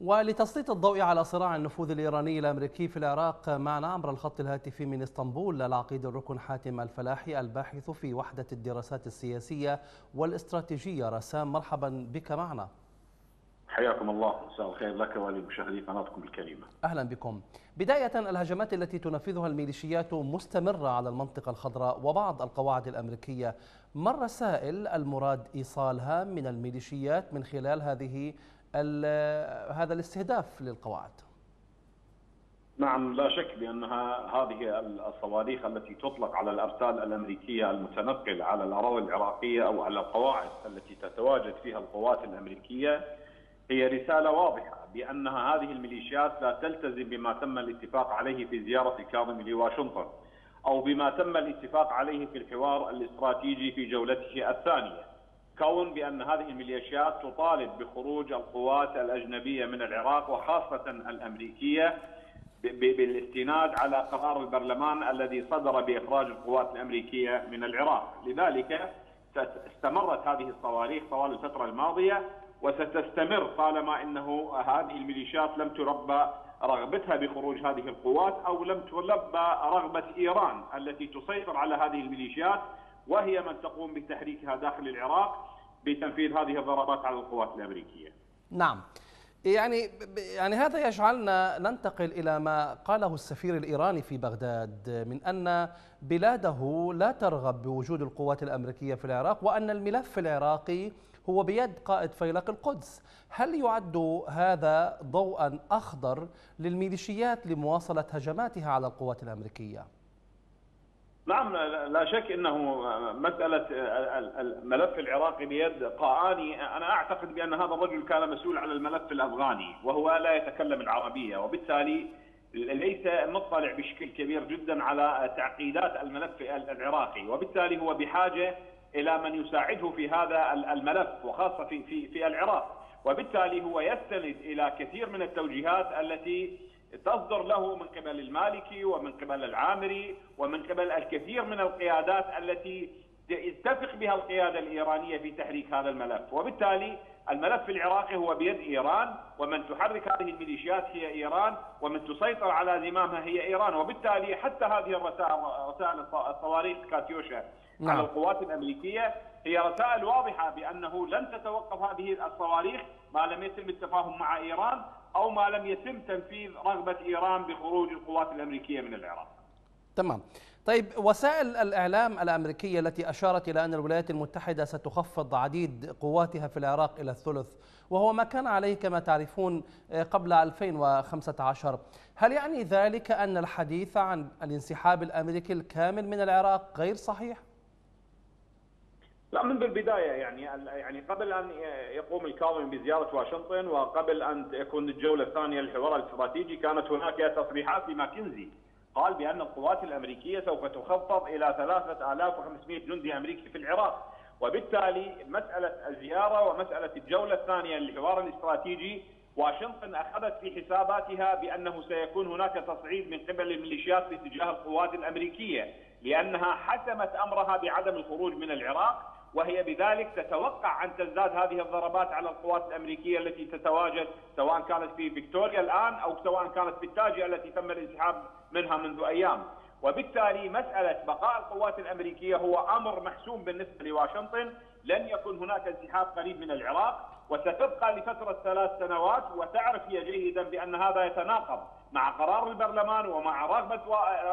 ولتسليط الضوء على صراع النفوذ الإيراني الأمريكي في العراق معنا عبر الخط الهاتفي من إسطنبول العقيد الركن حاتم الفلاحي الباحث في وحدة الدراسات السياسية والاستراتيجية. رسام مرحبا بك معنا. حياكم الله. مساء الخير لك ولمشاهدي قناتكم الكريمة. أهلا بكم. بداية الهجمات التي تنفذها الميليشيات مستمرة على المنطقة الخضراء وبعض القواعد الأمريكية. ما الرسائل المراد إيصالها من الميليشيات من خلال هذه هذا الاستهداف للقواعد نعم لا شك بانها هذه الصواريخ التي تطلق على الأرسال الأمريكية المتنقل على الأراضي العراقية أو على القواعد التي تتواجد فيها القوات الأمريكية هي رسالة واضحة بأنها هذه الميليشيات لا تلتزم بما تم الاتفاق عليه في زيارة الكاظمي لواشنطن أو بما تم الاتفاق عليه في الحوار الاستراتيجي في جولته الثانية. كون بأن هذه الميليشيات تطالب بخروج القوات الأجنبية من العراق وخاصة الأمريكية بالاستناد على قرار البرلمان الذي صدر بإخراج القوات الأمريكية من العراق، لذلك استمرت هذه الصواريخ طوال الفترة الماضية وستستمر طالما إنه هذه الميليشيات لم تربى رغبتها بخروج هذه القوات أو لم تلبى رغبة إيران التي تسيطر على هذه الميليشيات وهي من تقوم بتحريكها داخل العراق بتنفيذ هذه الضربات على القوات الأمريكية. نعم. يعني يعني هذا يجعلنا ننتقل إلى ما قاله السفير الإيراني في بغداد من أن بلاده لا ترغب بوجود القوات الأمريكية في العراق وأن الملف العراقي هو بيد قائد فيلق القدس هل يعد هذا ضوءا أخضر للميليشيات لمواصلة هجماتها على القوات الأمريكية؟ نعم لا شك إنه مسألة الملف العراقي بيد قااني أنا أعتقد بأن هذا الرجل كان مسؤول عن الملف الأفغاني وهو لا يتكلم العربية وبالتالي ليس مطلع بشكل كبير جدا على تعقيدات الملف العراقي وبالتالي هو بحاجة إلى من يساعده في هذا الملف وخاصة في في في العراق. وبالتالي هو يستند إلى كثير من التوجيهات التي تصدر له من قبل المالكي ومن قبل العامري ومن قبل الكثير من القيادات التي يتفق بها القيادة الإيرانية في تحريك هذا الملف، وبالتالي الملف العراقي هو بيد إيران ومن تحرك هذه الميليشيات هي إيران ومن تسيطر على زمامها هي إيران، وبالتالي حتى هذه الرسائل رسائل الصواريخ كاتيوشا نعم. على القوات الأمريكية هي رسائل واضحة بأنه لن تتوقف هذه الصواريخ ما لم يتم التفاهم مع إيران أو ما لم يتم تنفيذ رغبة إيران بخروج القوات الأمريكية من العراق. تمام. طيب وسائل الإعلام الأمريكية التي أشارت إلى أن الولايات المتحدة ستخفض عديد قواتها في العراق إلى الثلث وهو ما كان عليه كما تعرفون قبل 2015 هل يعني ذلك أن الحديث عن الانسحاب الأمريكي الكامل من العراق غير صحيح؟ لا من بالبداية يعني يعني قبل أن يقوم الكاظمي بزيارة واشنطن وقبل أن تكون الجولة الثانية للحوار الاستراتيجي كانت هناك تصريحات لماكنزي. قال بأن القوات الأمريكية سوف تخفض إلى 3500 جندي أمريكي في العراق. وبالتالي مسألة الزيارة ومسألة الجولة الثانية للحوار الاستراتيجي واشنطن أخذت في حساباتها بأنه سيكون هناك تصعيد من قبل الميليشيات باتجاه القوات الأمريكية لأنها حسمت أمرها بعدم الخروج من العراق. وهي بذلك تتوقع أن تزداد هذه الضربات على القوات الأمريكية التي تتواجد سواء كانت في فيكتوريا الآن أو سواء كانت في التاجيه التي تم الانسحاب منها منذ أيام. وبالتالي مسألة بقاء القوات الأمريكية هو أمر محسوم بالنسبة لواشنطن، لن يكن هناك انسحاب قريب من العراق وستبقى لفترة ثلاث سنوات وتعرف هي جيدا بأن هذا يتناقض مع قرار البرلمان ومع رغبة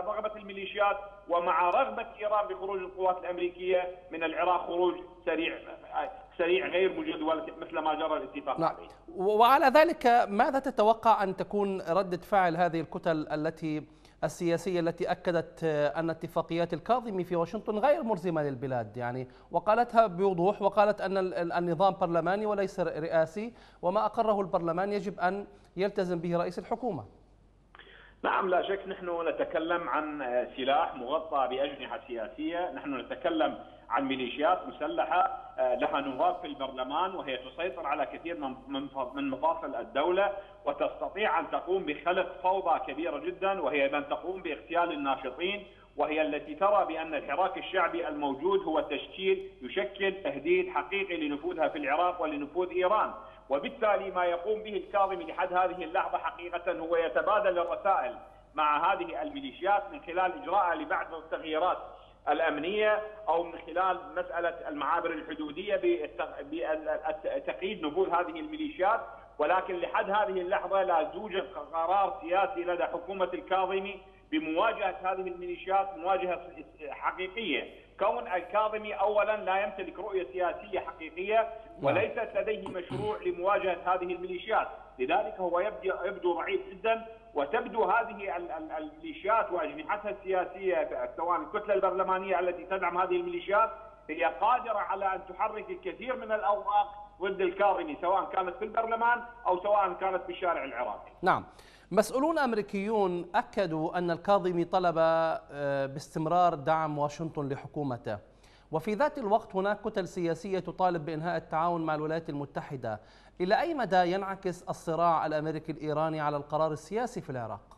رغبة الميليشيات ومع رغبة إيران بخروج القوات الأمريكية من العراق خروج سريع سريع غير مجدول مثل ما جرى الاتفاق نعم. عليه. وعلى ذلك ماذا تتوقع أن تكون ردة فعل هذه الكتل التي السياسية التي أكدت أن اتفاقيات الكاظمي في واشنطن غير ملزمة للبلاد يعني وقالتها بوضوح وقالت أن النظام برلماني وليس رئاسي وما أقره البرلمان يجب أن يلتزم به رئيس الحكومة. نعم لا شك نحن نتكلم عن سلاح مغطى بأجنحة سياسية، نحن نتكلم عن ميليشيات مسلحة آه، لها نواب في البرلمان وهي تسيطر على كثير من مفاصل الدولة وتستطيع أن تقوم بخلق فوضى كبيرة جدا وهي من تقوم باغتيال الناشطين وهي التي ترى بأن الحراك الشعبي الموجود هو تشكيل يشكل تهديد حقيقي لنفوذها في العراق ولنفوذ إيران، وبالتالي ما يقوم به الكاظمي لحد هذه اللحظة حقيقة هو يتبادل الرسائل مع هذه الميليشيات من خلال اجراء لبعض التغييرات. الأمنية أو من خلال مسألة المعابر الحدودية بتقييد نفوذ هذه الميليشيات. ولكن لحد هذه اللحظة لا يوجد قرار سياسي لدى حكومة الكاظمي بمواجهة هذه الميليشيات مواجهة حقيقية، كون الكاظمي اولا لا يمتلك رؤية سياسية حقيقية نعم. وليست لديه مشروع لمواجهة هذه الميليشيات، لذلك هو يبدو ضعيف جدا وتبدو هذه الميليشيات واجنحتها السياسية سواء الكتلة البرلمانية التي تدعم هذه الميليشيات هي قادرة على أن تحرك الكثير من الأوراق ضد الكاظمي سواء كانت في البرلمان أو سواء كانت في الشارع العراقي. نعم. مسؤولون أمريكيون أكدوا أن الكاظمي طلب آه، باستمرار دعم واشنطن لحكومته. وفي ذات الوقت هناك كتل سياسية تطالب بإنهاء التعاون مع الولايات المتحدة. إلى أي مدى ينعكس الصراع الأمريكي الإيراني على القرار السياسي في العراق؟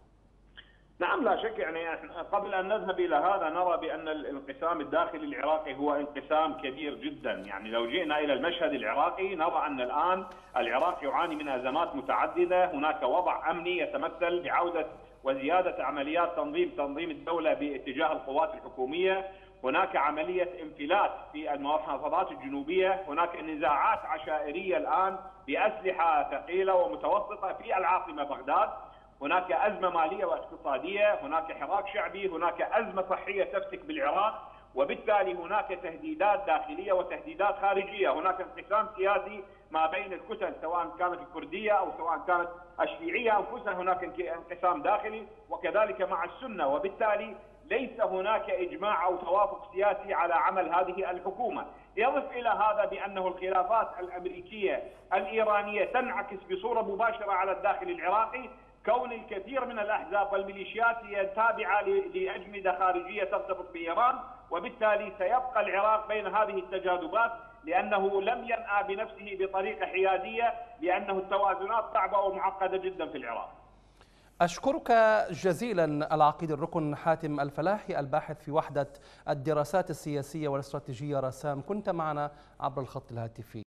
نعم لا شك يعني قبل أن نذهب إلى هذا نرى بأن الانقسام الداخلي العراقي هو انقسام كبير جدا، يعني لو جئنا إلى المشهد العراقي نرى أن الآن العراق يعاني من أزمات متعددة، هناك وضع أمني يتمثل بعودة وزيادة عمليات تنظيم تنظيم الدولة باتجاه القوات الحكومية، هناك عملية انفلات في المحافظات الجنوبية، هناك نزاعات عشائرية الآن بأسلحة ثقيلة ومتوسطة في العاصمة بغداد، هناك أزمة مالية واقتصادية هناك حراك شعبي هناك أزمة صحية تفتك بالعراق وبالتالي هناك تهديدات داخلية وتهديدات خارجية. هناك انقسام سياسي ما بين الكتل سواء كانت الكردية أو سواء كانت الشيعية أنفسها هناك انقسام داخلي وكذلك مع السنة. وبالتالي ليس هناك إجماع أو توافق سياسي على عمل هذه الحكومة، يضف إلى هذا بأنه الخلافات الأمريكية الإيرانية تنعكس بصورة مباشرة على الداخل العراقي كون الكثير من الأحزاب والميليشيات هي تابعة لاجمده خارجية ترتبط بإيران وبالتالي سيبقى العراق بين هذه التجاذبات لأنه لم ينأى بنفسه بطريقة حيادية لأنه التوازنات صعبه ومعقدة جدا في العراق. أشكرك جزيلا العقيد الركن حاتم الفلاحي الباحث في وحدة الدراسات السياسية والاستراتيجية رسام كنت معنا عبر الخط الهاتفي.